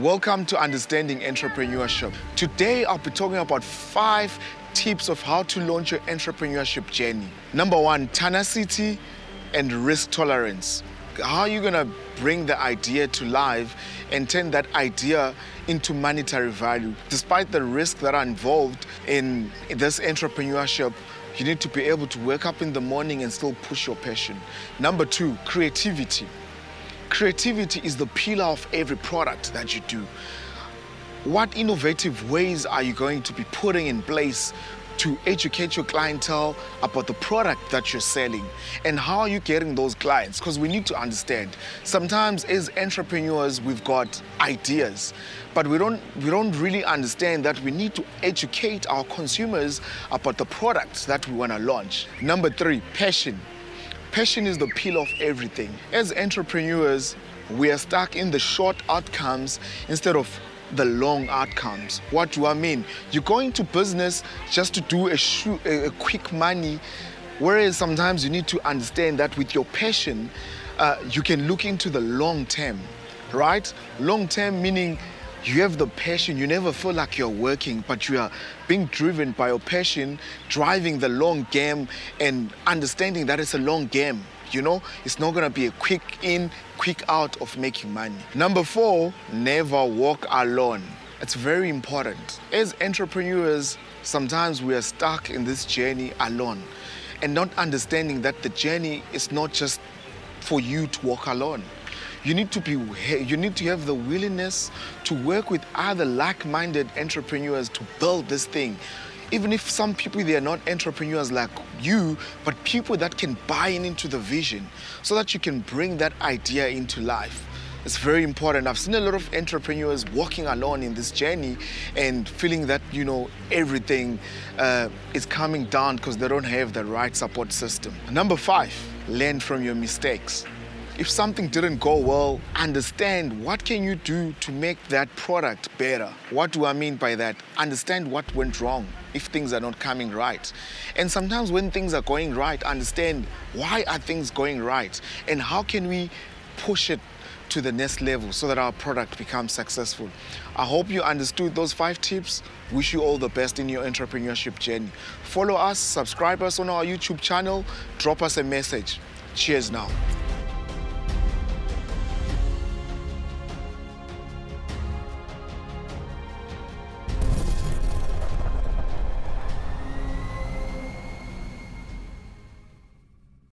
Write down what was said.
Welcome to Understanding Entrepreneurship. Today I'll be talking about five tips of how to launch your entrepreneurship journey. Number one, tenacity and risk tolerance. How are you gonna bring the idea to life and turn that idea into monetary value? Despite the risk that are involved in this entrepreneurship, you need to be able to wake up in the morning and still push your passion. Number two, creativity. Creativity is the pillar of every product that you do. What innovative ways are you going to be putting in place to educate your clientele about the product that you're selling? And how are you getting those clients? Because we need to understand sometimes as entrepreneurs we've got ideas but we don't we don't really understand that we need to educate our consumers about the products that we want to launch. Number 3 passion passion is the pillar of everything as entrepreneurs we are stuck in the short outcomes instead of the long outcomes. What do I mean? You go into business just to do a, a quick money, whereas sometimes you need to understand that with your passion, uh, you can look into the long term, right? Long term meaning you have the passion, you never feel like you're working, but you are being driven by your passion, driving the long game and understanding that it's a long game. You know, it's not gonna be a quick in, quick out of making money. Number four, never walk alone. It's very important. As entrepreneurs, sometimes we are stuck in this journey alone and not understanding that the journey is not just for you to walk alone. You need to be you need to have the willingness to work with other like-minded entrepreneurs to build this thing even if some people they are not entrepreneurs like you but people that can buy in into the vision so that you can bring that idea into life it's very important. I've seen a lot of entrepreneurs walking alone in this journey and feeling that, you know, everything uh, is coming down because they don't have the right support system. Number five, learn from your mistakes. If something didn't go well, understand what can you do to make that product better. What do I mean by that? Understand what went wrong if things are not coming right. And sometimes when things are going right, understand why are things going right and how can we push it to the next level so that our product becomes successful. I hope you understood those five tips. Wish you all the best in your entrepreneurship journey. Follow us, subscribe us on our YouTube channel, drop us a message. Cheers now.